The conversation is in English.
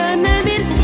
gonna bir